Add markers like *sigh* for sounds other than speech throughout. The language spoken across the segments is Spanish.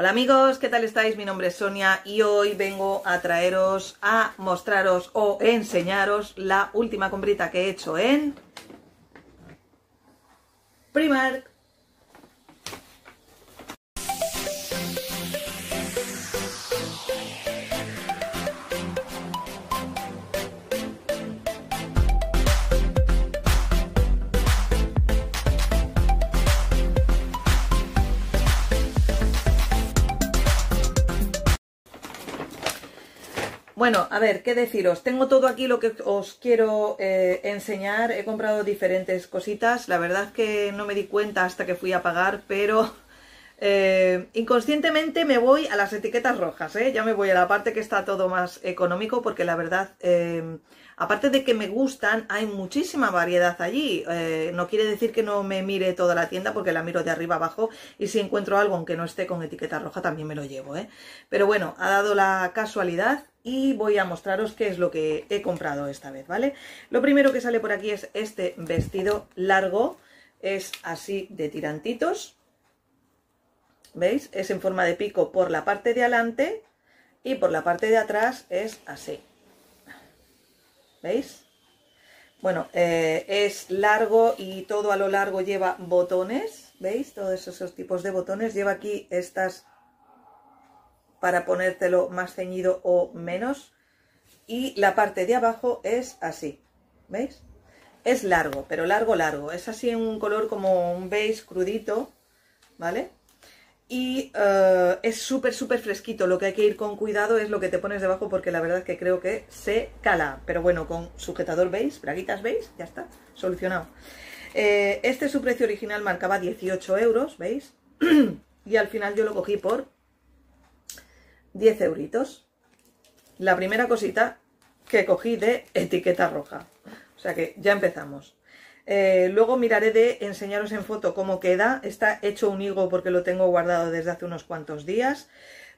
Hola amigos, ¿qué tal estáis? Mi nombre es Sonia y hoy vengo a traeros, a mostraros o enseñaros la última comprita que he hecho en Primark. Bueno, a ver, ¿qué deciros? Tengo todo aquí lo que os quiero eh, enseñar. He comprado diferentes cositas. La verdad que no me di cuenta hasta que fui a pagar, pero eh, inconscientemente me voy a las etiquetas rojas. ¿eh? Ya me voy a la parte que está todo más económico porque la verdad, eh, aparte de que me gustan, hay muchísima variedad allí. no quiere decir que no me mire toda la tienda porque la miro de arriba abajo y si encuentro algo aunque no esté con etiqueta roja también me lo llevo. Pero bueno, ha dado la casualidad y voy a mostraros qué es lo que he comprado esta vez, ¿vale? Lo primero que sale por aquí es este vestido largo, es así de tirantitos, ¿veis? Es en forma de pico por la parte de adelante y por la parte de atrás es así, ¿veis? Bueno, eh, es largo y todo a lo largo lleva botones, ¿veis? Todos esos tipos de botones, lleva aquí estas para ponértelo más ceñido o menos. Y la parte de abajo es así, ¿veis? Es largo, pero largo, largo. Es así un color como un beige crudito, ¿vale? Y eh, es súper, súper fresquito. Lo que hay que ir con cuidado es lo que te pones debajo porque la verdad es que creo que se cala. Pero bueno, con sujetador veis, braguitas veis, ya está, solucionado. Eh, este su precio original marcaba 18 euros, ¿veis? *clears throat* y al final yo lo cogí por 10 euritos. La primera cosita que cogí de etiqueta roja. O sea que ya empezamos. Eh, luego miraré de enseñaros en foto cómo queda. Está hecho un higo porque lo tengo guardado desde hace unos cuantos días.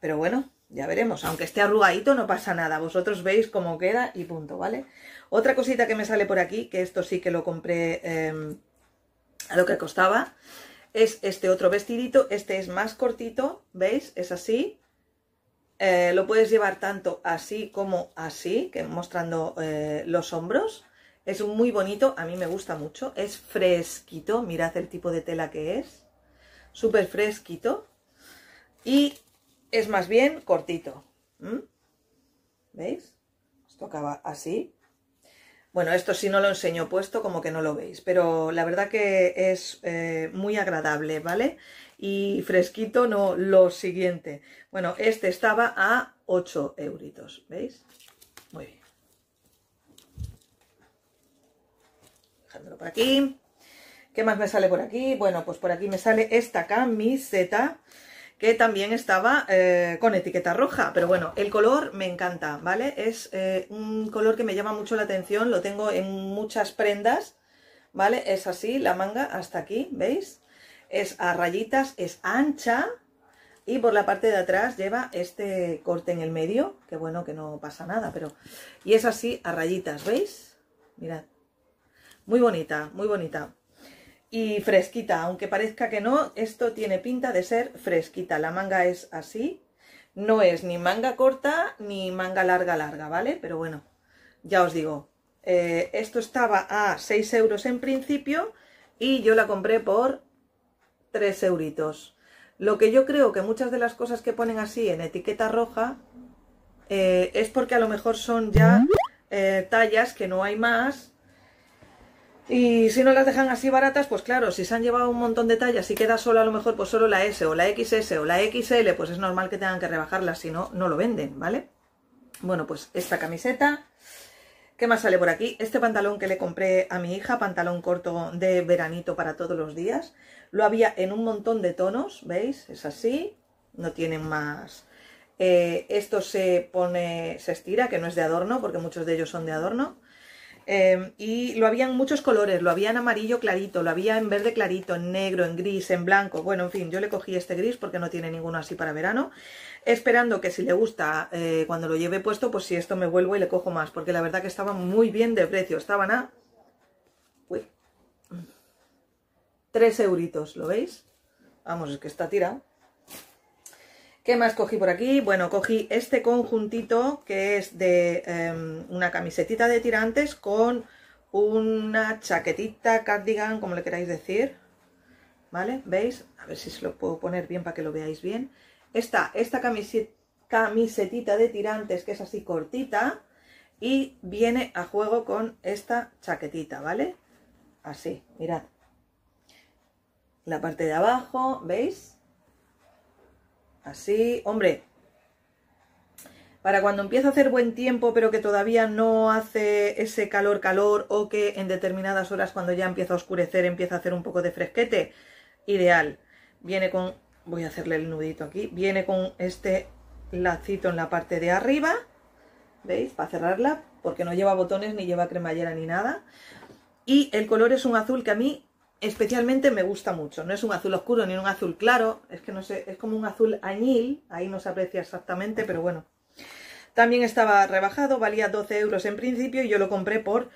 Pero bueno, ya veremos. Aunque esté arrugadito no pasa nada. Vosotros veis cómo queda y punto, ¿vale? Otra cosita que me sale por aquí, que esto sí que lo compré em, a lo que costaba, es este otro vestidito. Este es más cortito, ¿veis? Es así. Eh, lo puedes llevar tanto así como así, que mostrando eh, los hombros. Es muy bonito, a mí me gusta mucho. Es fresquito, mirad el tipo de tela que es. Súper fresquito. Y es más bien cortito. ¿Veis? Esto acaba así. Bueno, esto si no lo enseño puesto, como que no lo veis. Pero la verdad que es eh, muy agradable, ¿vale? y fresquito no lo siguiente. Bueno, este estaba a 8 euritos, ¿veis? Muy bien. Dejándolo por aquí. ¿Qué más me sale por aquí? Bueno, pues por aquí me sale esta camiseta que también estaba eh, con etiqueta roja, pero bueno, el color me encanta, ¿vale? Es eh, un color que me llama mucho la atención, lo tengo en muchas prendas, ¿vale? Es así, la manga hasta aquí, ¿veis? es a rayitas, es ancha y por la parte de atrás lleva este corte en el medio, que bueno que no pasa nada, pero... Y es así a rayitas, ¿veis? Mirad. Muy bonita, muy bonita. Y fresquita, aunque parezca que no, esto tiene pinta de ser fresquita. La manga es así, no es ni manga corta ni manga larga larga, ¿vale? Pero bueno, ya os digo, eh, esto estaba a 6 euros en principio y yo la compré por 3 euritos. Lo que yo creo que muchas de las cosas que ponen así en etiqueta roja eh, es porque a lo mejor son ya eh, tallas que no hay más. Y si no las dejan así baratas, pues claro, si se han llevado un montón de tallas y queda solo a lo mejor pues solo la S o la XS o la XL, pues es normal que tengan que rebajarlas, si no, no lo venden, ¿vale? Bueno, pues esta camiseta ¿Qué más sale por aquí? Este pantalón que le compré a mi hija, pantalón corto de veranito para todos los días. Lo había en un montón de tonos, ¿veis? Es así, no tienen más. Eh, esto se pone, se estira, que no es de adorno, porque muchos de ellos son de adorno. Em, y lo había en muchos colores, lo había en amarillo clarito, lo había en verde clarito, en negro, en gris, en blanco. Bueno, en fin, yo le cogí este gris porque no tiene ninguno así para verano. Esperando que si le gusta eh, cuando lo lleve puesto, pues si esto me vuelvo y le cojo más. Porque la verdad que estaba muy bien de precio. Estaban a... Uy. 3 euritos, ¿lo veis? Vamos, es que está tirado. ¿Qué más cogí por aquí? Bueno, cogí este conjuntito que es de em, una camisetita de tirantes con una chaquetita, cardigan, como le queráis decir. ¿Vale? ¿Veis? A ver si se lo puedo poner bien para que lo veáis bien. Esta, esta camisetita de tirantes que es así cortita y viene a juego con esta chaquetita, ¿vale? Así, mirad. La parte de abajo, ¿veis? Así, hombre, para cuando empieza a hacer buen tiempo, pero que todavía no hace ese calor, calor, o que en determinadas horas cuando ya empieza a oscurecer empieza a hacer un poco de fresquete, ideal. Viene con, voy a hacerle el nudito aquí, viene con este lacito en la parte de arriba, ¿veis? Para cerrarla, porque no lleva botones, ni lleva cremallera, ni nada. Y el color es un azul que a mí especialmente me gusta mucho. No es un azul oscuro ni un azul claro, es que no sé, es como un azul añil, ahí no se aprecia exactamente, pero bueno. También estaba rebajado, valía 12 euros en principio y yo lo compré por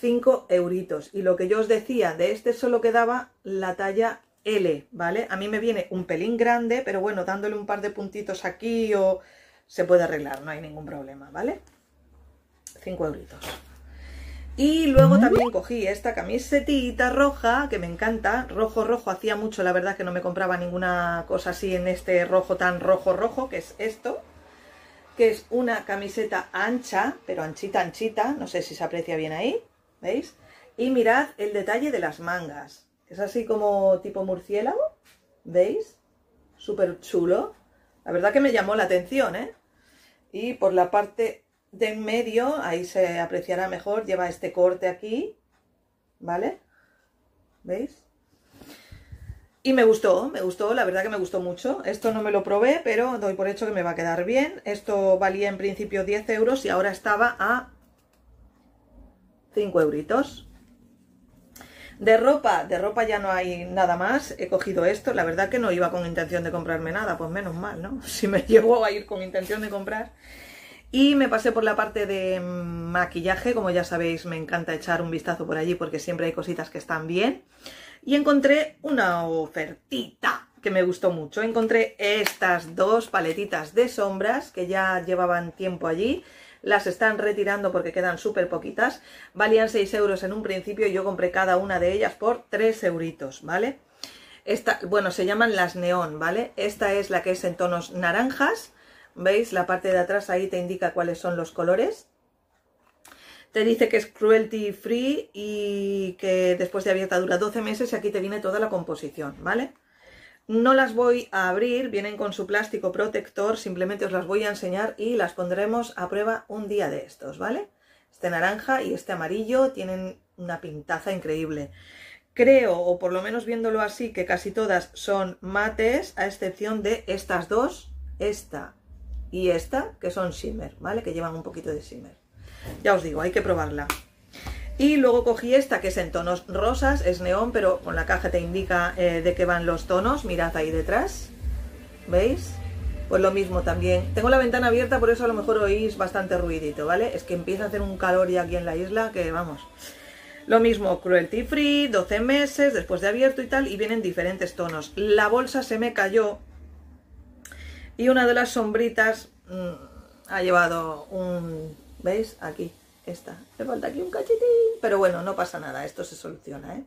5 euritos. Y lo que yo os decía, de este solo quedaba la talla L, ¿vale? A mí me viene un pelín grande, pero bueno, dándole un par de puntitos aquí o se puede arreglar, no hay ningún problema, ¿vale? 5 euritos. Y luego también cogí esta camisetita roja, que me encanta, rojo rojo, hacía mucho la verdad que no me compraba ninguna cosa así en este rojo tan rojo rojo, que es esto, que es una camiseta ancha, pero anchita anchita, no sé si se aprecia bien ahí, ¿veis? Y mirad el detalle de las mangas, es así como tipo murciélago, ¿veis? Súper chulo, la verdad que me llamó la atención, ¿eh? Y por la parte de en medio, ahí se apreciará mejor, lleva este corte aquí, ¿vale? ¿Veis? Y me gustó, me gustó, la verdad que me gustó mucho. Esto no me lo probé, pero doy por hecho que me va a quedar bien. Esto valía en principio 10 euros y ahora estaba a 5 euritos. De ropa, de ropa ya no hay nada más. He cogido esto. La verdad que no iba con intención de comprarme nada, pues menos mal, ¿no? *laughs* Si me llevo a ir con intención de comprar. Y me pasé por la parte de maquillaje, como ya sabéis me encanta echar un vistazo por allí porque siempre hay cositas que están bien. Y encontré una ofertita que me gustó mucho. Encontré estas dos paletitas de sombras que ya llevaban tiempo allí. Las están retirando porque quedan súper poquitas. Valían 6 euros en un principio y yo compré cada una de ellas por 3 euritos, ¿vale? Esta, bueno, se llaman las neón, ¿vale? Esta es la que es en tonos naranjas ¿Veis? La parte de atrás ahí te indica cuáles son los colores. Te dice que es cruelty free y que después de abierta dura 12 meses y aquí te viene toda la composición, ¿vale? No las voy a abrir, vienen con su plástico protector, simplemente os las voy a enseñar y las pondremos a prueba un día de estos, ¿vale? Este naranja y este amarillo tienen una pintaza increíble. Creo, o por lo menos viéndolo así, que casi todas son mates, a excepción de estas dos, esta y esta, que son shimmer, ¿vale? Que llevan un poquito de shimmer. Ya os digo, hay que probarla. Y luego cogí esta, que es en tonos rosas, es neón, pero con la caja te indica eh, de qué van los tonos. Mirad ahí detrás, ¿veis? Pues lo mismo también. Tengo la ventana abierta, por eso a lo mejor oís bastante ruidito, ¿vale? Es que empieza a hacer un calor ya aquí en la isla, que vamos... Lo mismo, cruelty free, 12 meses, después de abierto y tal, y vienen diferentes tonos. La bolsa se me cayó y una de las sombritas mm, ha llevado un... ¿Veis? Aquí, esta. Me falta aquí un cachitín. Pero bueno, no pasa nada, esto se soluciona, ¿eh?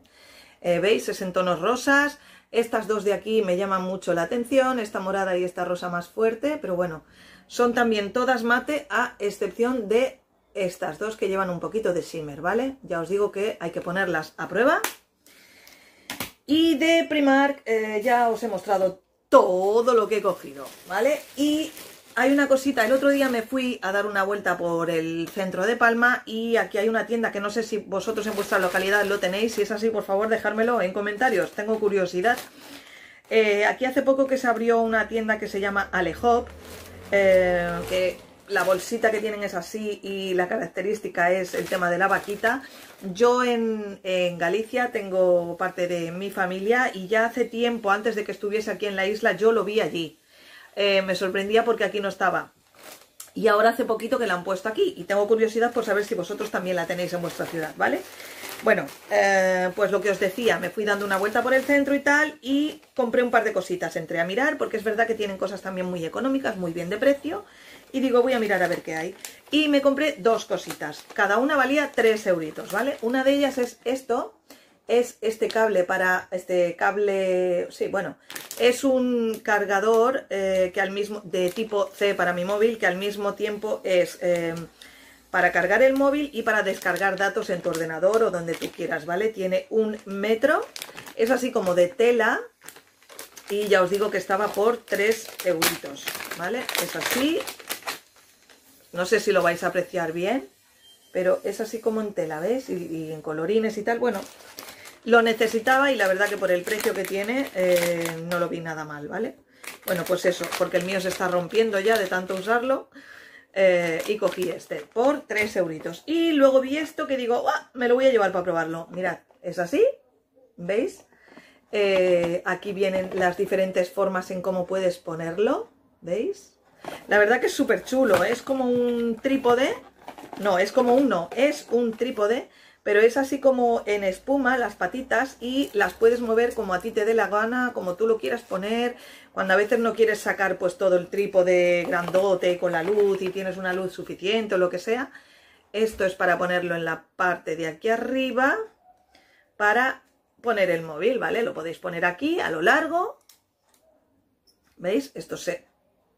¿eh? veis Es en tonos rosas. Estas dos de aquí me llaman mucho la atención. Esta morada y esta rosa más fuerte. Pero bueno, son también todas mate a excepción de estas dos que llevan un poquito de shimmer, ¿vale? Ya os digo que hay que ponerlas a prueba. Y de Primark eh, ya os he mostrado todo lo que he cogido, ¿vale? Y hay una cosita, el otro día me fui a dar una vuelta por el centro de Palma y aquí hay una tienda que no sé si vosotros en vuestra localidad lo tenéis, si es así por favor dejármelo en comentarios, tengo curiosidad. Eh, aquí hace poco que se abrió una tienda que se llama Alehop, eh, que la bolsita que tienen es así y la característica es el tema de la vaquita. Yo en, Galicia tengo parte de mi familia y ya hace tiempo, antes de que estuviese aquí en la isla, yo lo vi allí. Eh, me sorprendía porque aquí no estaba. Y ahora hace poquito que la han puesto aquí y tengo curiosidad por saber si vosotros también la tenéis en vuestra ciudad, ¿vale? Bueno, eh, pues lo que os decía, me fui dando una vuelta por el centro y tal y compré un par de cositas, entré a mirar porque es verdad que tienen cosas también muy económicas, muy bien de precio y digo voy a mirar a ver qué hay. Y me compré dos cositas, cada una valía 3 euritos, ¿vale? Una de ellas es esto, es este cable para, este cable, sí, bueno, es un cargador eh, que al mismo, de tipo C para mi móvil, que al mismo tiempo es eh, para cargar el móvil y para descargar datos en tu ordenador o donde tú quieras, ¿vale? Tiene un metro, es así como de tela y ya os digo que estaba por 3 euritos, ¿vale? Es así, no sé si lo vais a apreciar bien, pero es así como en tela, ¿ves? Y, y en colorines y tal, bueno, lo necesitaba y la verdad que por el precio que tiene eh, no lo vi nada mal, ¿vale? Bueno, pues eso, porque el mío se está rompiendo ya de tanto usarlo. Eh, y cogí este por 3 euritos. Y luego vi esto que digo, ¡ah! me lo voy a llevar para probarlo. Mirad, es así, ¿veis? Eh, aquí vienen las diferentes formas en cómo puedes ponerlo, ¿veis? La verdad que es súper chulo, es como un trípode, no, es como un no, es un trípode pero es así como en espuma las patitas y las puedes mover como a ti te dé la gana, como tú lo quieras poner, cuando a veces no quieres sacar pues todo el trípode grandote con la luz y tienes una luz suficiente o lo que sea, esto es para ponerlo en la parte de aquí arriba para poner el móvil, ¿vale? Lo podéis poner aquí a lo largo, ¿veis? Esto se,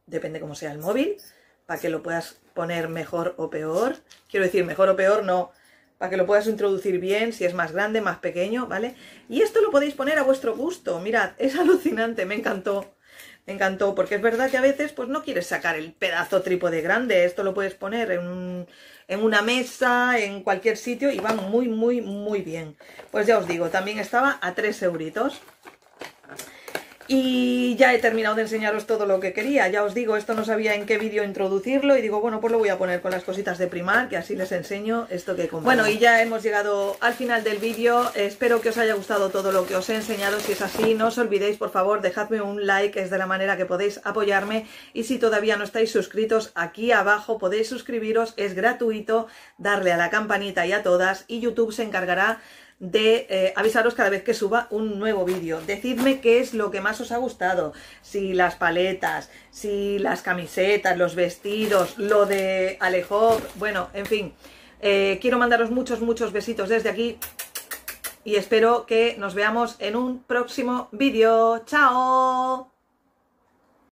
depende cómo sea el móvil, para que lo puedas poner mejor o peor, quiero decir mejor o peor no para que lo puedas introducir bien, si es más grande, más pequeño, ¿vale? Y esto lo podéis poner a vuestro gusto, mirad, *laughs* es alucinante, me encantó. Me encantó, porque es verdad que a veces pues no quieres sacar el pedazo trípode grande, esto lo puedes poner en, en una mesa, en cualquier sitio y va muy, muy, muy bien. Pues ya os digo, también estaba a 3 euritos. Y ya he terminado de enseñaros todo lo que quería. Ya os digo, esto no sabía en qué vídeo introducirlo y digo, bueno, pues lo voy a poner con las cositas de primar, que así les enseño esto que compré. Bueno, y ya hemos llegado al final del vídeo. Espero que os haya gustado todo lo que os he enseñado. Si es así, no os olvidéis, por favor, dejadme un like, es de la manera que podéis apoyarme. Y si todavía no estáis suscritos, aquí abajo podéis suscribiros, es gratuito, darle a la campanita y a todas, y YouTube se encargará de eh, avisaros cada vez que suba un nuevo vídeo. Decidme qué es lo que más os ha gustado, si las paletas, si las camisetas, los vestidos, lo de Alejo, bueno, en fin. Eh, quiero mandaros muchos, muchos besitos desde aquí y espero que nos veamos en un próximo vídeo. ¡Chao!